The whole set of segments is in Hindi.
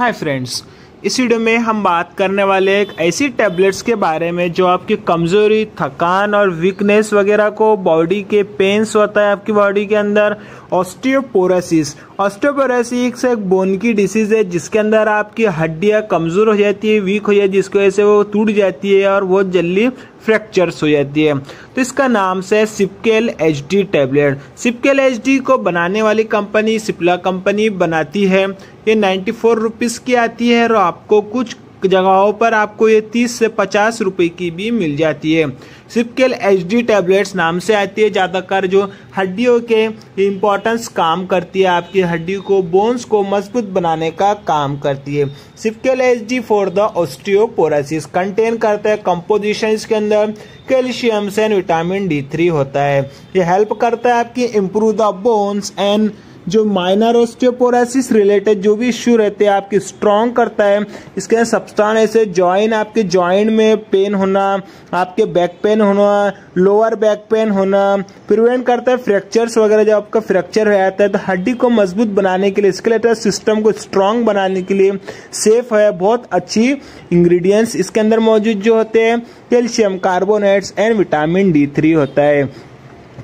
हाय फ्रेंड्स, इस वीडियो में हम बात करने वाले एक ऐसी टैबलेट्स के बारे में जो आपकी कमज़ोरी, थकान और वीकनेस वगैरह को बॉडी के पेन्स होता है आपकी बॉडी के अंदर ऑस्टियोपोरोसिस ऑस्टियोपोरोसिस एक बोन की डिसीज है, जिसके अंदर आपकी हड्डियाँ कमज़ोर हो जाती है वीक हो जाती है, जिसकी वजह से वो टूट जाती है और बहुत जल्दी फ्रैक्चर्स हो जाती है। तो इसका नाम से Cipcal H D tablet Cipcal H D को बनाने वाली कंपनी सिप्ला कंपनी बनाती है। ये नाइन्टी फोर रुपीज़ की आती है और आपको कुछ जगहों पर आपको ये तीस से पचास रुपए की भी मिल जाती है। सिपकेल एच डी टैबलेट्स नाम से आती है, ज़्यादातर जो हड्डियों के इम्पोर्टेंस काम करती है, आपकी हड्डी को बोन्स को मज़बूत बनाने का काम करती है। Cipcal H D for the osteoporosis contain करता है कंपोजिशन इसके अंदर calcium and vitamin D three होता है। ये हेल्प करता है आपकी इम्प्रूव द बोन्स एंड जो माइनर ऑस्टियोपोरोसिस रिलेटेड जो भी इश्यू रहते हैं, आपकी स्ट्रॉन्ग करता है, इसके सबस्टान ऐसे जॉइन आपके जॉइंट में पेन होना, आपके बैक पेन होना लोअर बैक पेन होना प्रिवेंट करता है फ्रैक्चर्स वगैरह, जब आपका फ्रैक्चर हो जाता है तो हड्डी को मज़बूत बनाने के लिए स्केलेटल सिस्टम को स्ट्रॉन्ग बनाने के लिए सेफ़ है, बहुत अच्छी इंग्रेडिएंट्स इसके अंदर मौजूद जो होते हैं calcium carbonates and vitamin D three होता है।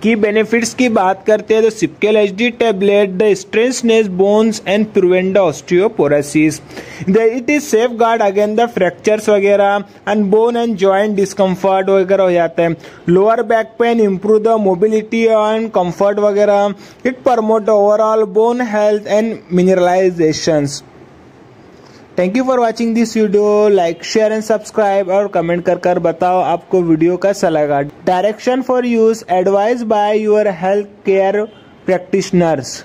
की बेनिफिट्स की बात करते हैं तो Cipcal H D tablet the strengthness bones and prevent the osteoporosis it is safe guard again the fractures वगैरह and bone and joint discomfort वगैरह हो जाता है. Lower back pain improve the mobility and comfort वगैरह. It promote overall bone health and mineralization thank you for watching this video like share and subscribe और कमेंट कर कर बताओ आपको वीडियो का लगा। Direction for use advise by your health care practitioners